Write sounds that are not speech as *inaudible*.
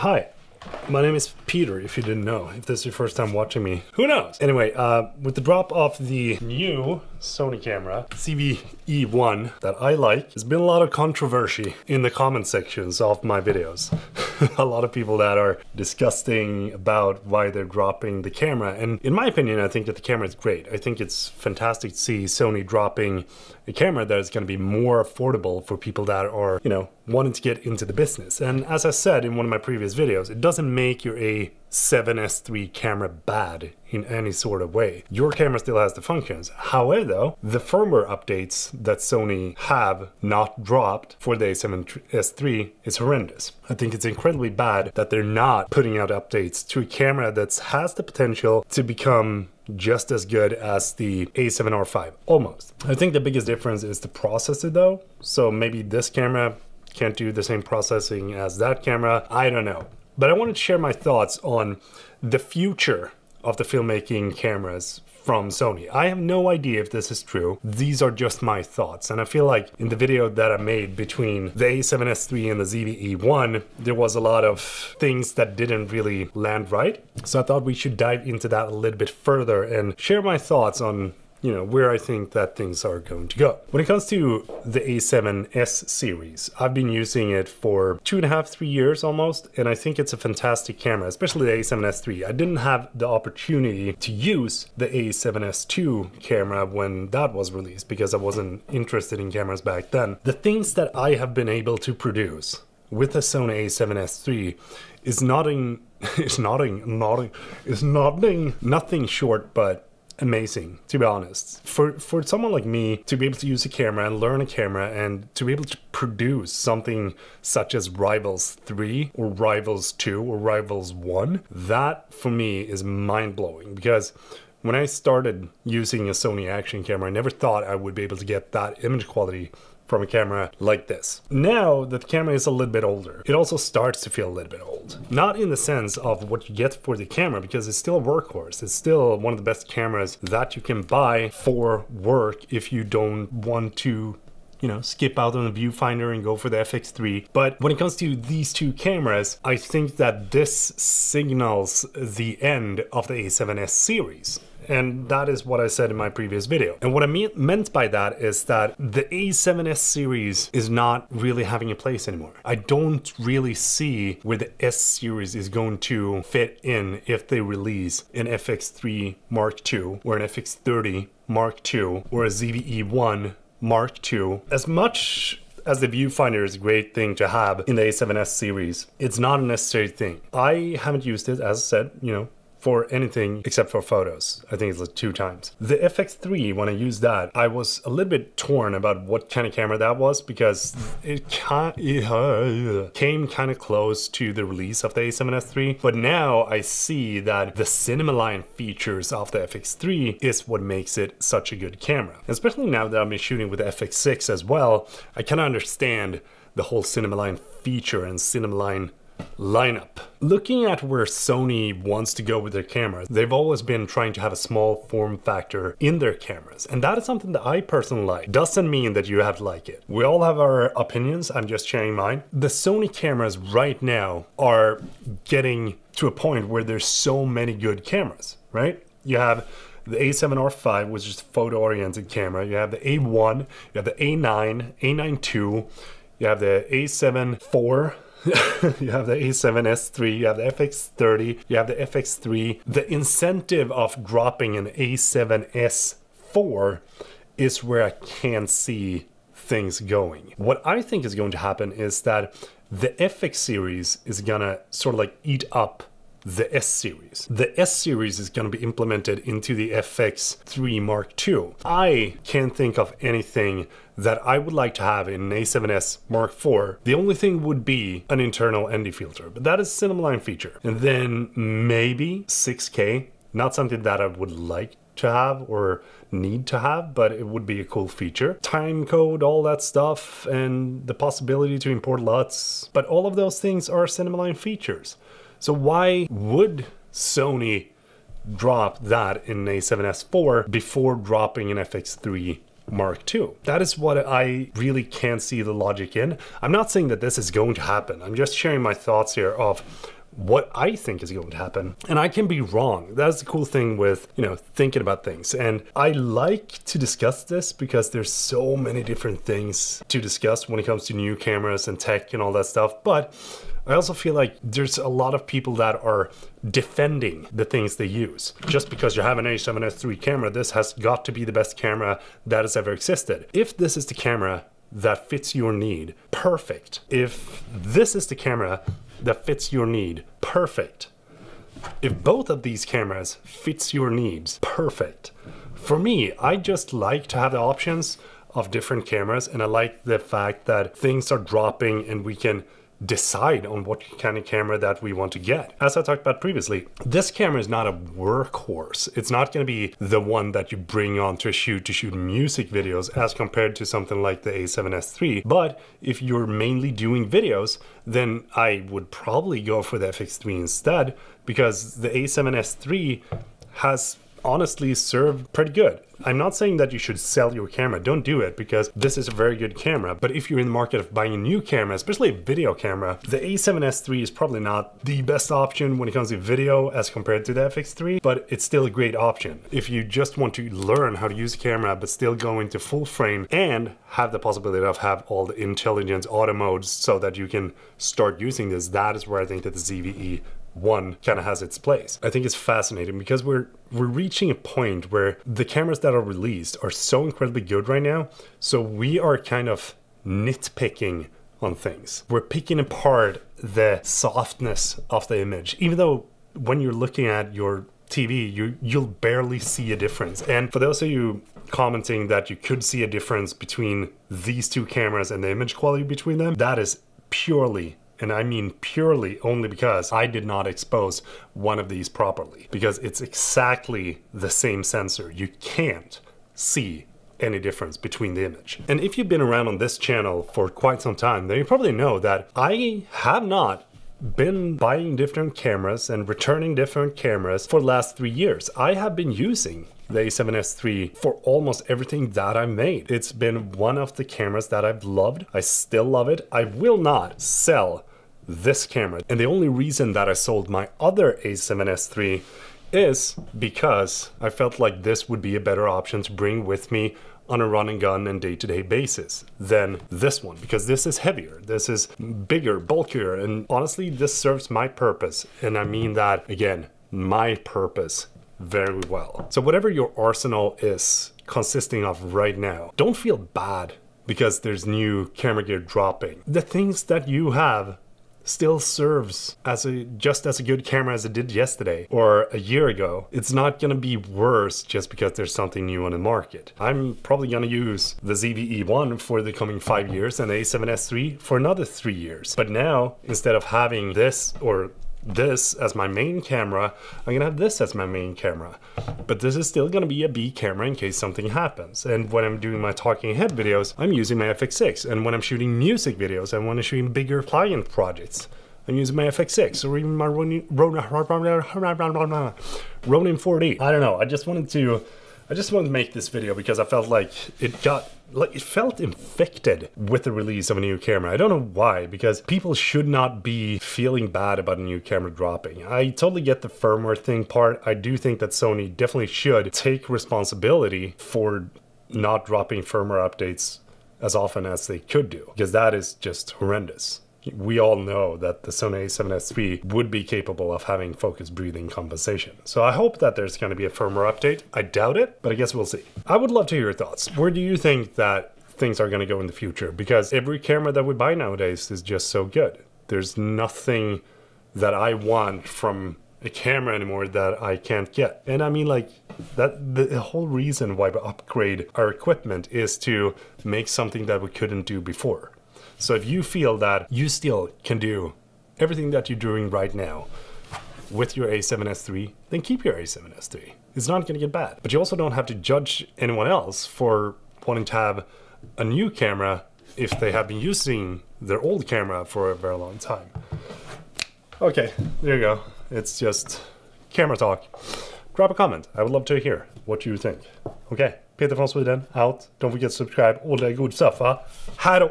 Hi, my name is Peter, if you didn't know. If this is your first time watching me, who knows? Anyway, uh, with the drop of the new Sony camera, ZVE1, that I like, there's been a lot of controversy in the comment sections of my videos. *laughs* *laughs* a lot of people that are disgusting about why they're dropping the camera. And in my opinion, I think that the camera is great. I think it's fantastic to see Sony dropping a camera that is going to be more affordable for people that are, you know, wanting to get into the business. And as I said in one of my previous videos, it doesn't make your A7S3 camera bad in any sort of way. Your camera still has the functions. However, though, the firmware updates that Sony have not dropped for the A7S3 is horrendous. I think it's incredibly bad that they're not putting out updates to a camera that has the potential to become just as good as the A7R5, almost. I think the biggest difference is the processor though. So maybe this camera can't do the same processing as that camera. I don't know. But I wanted to share my thoughts on the future of the filmmaking cameras from Sony. I have no idea if this is true. These are just my thoughts. And I feel like in the video that I made between the A7S3 and the ZVE1, there was a lot of things that didn't really land right. So I thought we should dive into that a little bit further and share my thoughts on you know, where I think that things are going to go. When it comes to the A7S series, I've been using it for two and a half, three years almost, and I think it's a fantastic camera, especially the A7S III. I didn't have the opportunity to use the A7S II camera when that was released because I wasn't interested in cameras back then. The things that I have been able to produce with the Sony A7S III is nothing, *laughs* is nothing, nothing, is nothing, nothing short but amazing to be honest. For for someone like me to be able to use a camera and learn a camera and to be able to produce something such as rivals 3 or rivals 2 or rivals 1 that for me is mind-blowing because when I started using a Sony action camera, I never thought I would be able to get that image quality from a camera like this. Now that the camera is a little bit older, it also starts to feel a little bit old. Not in the sense of what you get for the camera, because it's still a workhorse. It's still one of the best cameras that you can buy for work if you don't want to you know, skip out on the viewfinder and go for the FX3. But when it comes to these two cameras, I think that this signals the end of the A7S series. And that is what I said in my previous video. And what I mean, meant by that is that the A7S series is not really having a place anymore. I don't really see where the S series is going to fit in if they release an FX3 Mark II or an FX30 Mark II or a ZVE1 Mark II. As much as the viewfinder is a great thing to have in the A7S series, it's not a necessary thing. I haven't used it, as I said, you know, for anything except for photos. I think it's like two times. The FX3, when I used that, I was a little bit torn about what kind of camera that was because it, came kind of close to the release of the A7S III. But now I see that the cinema line features of the FX3 is what makes it such a good camera. Especially now that I've been shooting with the FX6 as well, I kind of understand the whole cinema line feature and cinema line lineup. Looking at where Sony wants to go with their cameras, they've always been trying to have a small form factor in their cameras, and that is something that I personally like. Doesn't mean that you have to like it. We all have our opinions, I'm just sharing mine. The Sony cameras right now are getting to a point where there's so many good cameras, right? You have the A7R5, which is photo-oriented camera. You have the A1, you have the A9, A9 II, you have the A7 IV, *laughs* you have the A7S3, you have the FX30, you have the FX3. The incentive of dropping an A7S4 is where I can see things going. What I think is going to happen is that the FX series is gonna sort of like eat up the S series. The S series is going to be implemented into the FX3 Mark II. I can't think of anything that I would like to have in an A7S Mark IV. The only thing would be an internal ND filter, but that is cinema line feature. And then maybe 6K, not something that I would like to have or need to have, but it would be a cool feature. Time code, all that stuff, and the possibility to import LUTs. But all of those things are cinema line features. So why would Sony drop that in a 7S4 before dropping an FX3 Mark II. That is what I really can't see the logic in. I'm not saying that this is going to happen. I'm just sharing my thoughts here of what I think is going to happen. And I can be wrong. That's the cool thing with, you know, thinking about things. And I like to discuss this because there's so many different things to discuss when it comes to new cameras and tech and all that stuff. But I also feel like there's a lot of people that are defending the things they use. Just because you have an A7S III camera, this has got to be the best camera that has ever existed. If this is the camera that fits your need, perfect. If this is the camera that fits your need, perfect. If both of these cameras fits your needs, perfect. For me, I just like to have the options of different cameras and I like the fact that things are dropping and we can decide on what kind of camera that we want to get. As I talked about previously, this camera is not a workhorse. It's not going to be the one that you bring on to shoot to shoot music videos as compared to something like the A7S III. But if you're mainly doing videos, then I would probably go for the FX3 instead because the A7S III has honestly served pretty good. I'm not saying that you should sell your camera, don't do it because this is a very good camera. But if you're in the market of buying a new camera, especially a video camera, the A7S III is probably not the best option when it comes to video as compared to the FX3, but it's still a great option. If you just want to learn how to use a camera but still go into full frame and have the possibility of have all the intelligence auto modes so that you can start using this, that is where I think that the ZVE one kind of has its place. I think it's fascinating because we're we're reaching a point where the cameras that are released are so incredibly good right now. So we are kind of nitpicking on things. We're picking apart the softness of the image, even though when you're looking at your TV, you you'll barely see a difference. And for those of you commenting that you could see a difference between these two cameras and the image quality between them, that is purely and I mean purely only because I did not expose one of these properly. Because it's exactly the same sensor. You can't see any difference between the image. And if you've been around on this channel for quite some time, then you probably know that I have not been buying different cameras and returning different cameras for last three years. I have been using the A7S III for almost everything that I made. It's been one of the cameras that I've loved. I still love it. I will not sell this camera. And the only reason that I sold my other A7S III is because I felt like this would be a better option to bring with me on a run and gun and day-to-day basis than this one because this is heavier this is bigger bulkier and honestly this serves my purpose. And i mean that again my purpose very well. So whatever your arsenal is consisting of right now don't feel bad because there's new camera gear dropping. The things that you have still serves as a just as a good camera as it did yesterday or a year ago. It's not gonna be worse just because there's something new on the market. I'm probably gonna use the ZVE1 for the coming five years and the A7S III for another three years. But now, instead of having this or this as my main camera, I'm gonna have this as my main camera. But this is still gonna be a B camera in case something happens. And when I'm doing my talking head videos, I'm using my FX6. And when I'm shooting music videos, and when I wanna shoot bigger client projects. I'm using my FX6 or even my Ronin, Ronin, Ronin 4D. I don't know, I just wanted to I just wanted to make this video because I felt like it got like it felt infected with the release of a new camera. I don't know why, because people should not be feeling bad about a new camera dropping. I totally get the firmware thing part. I do think that Sony definitely should take responsibility for not dropping firmware updates as often as they could do, because that is just horrendous we all know that the Sony a7S III would be capable of having focus breathing compensation. So I hope that there's going to be a firmware update. I doubt it, but I guess we'll see. I would love to hear your thoughts. Where do you think that things are going to go in the future? Because every camera that we buy nowadays is just so good. There's nothing that I want from a camera anymore that I can't get. And I mean like that the whole reason why we upgrade our equipment is to make something that we couldn't do before. So if you feel that you still can do everything that you're doing right now with your A7S III, then keep your A7S III. It's not going to get bad. But you also don't have to judge anyone else for wanting to have a new camera if they have been using their old camera for a very long time. Okay, there you go. It's just camera talk. Drop a comment. I would love to hear what you think. Okay, Peter from Sweden, out. Don't forget to subscribe. All that good stuff, va? Hej!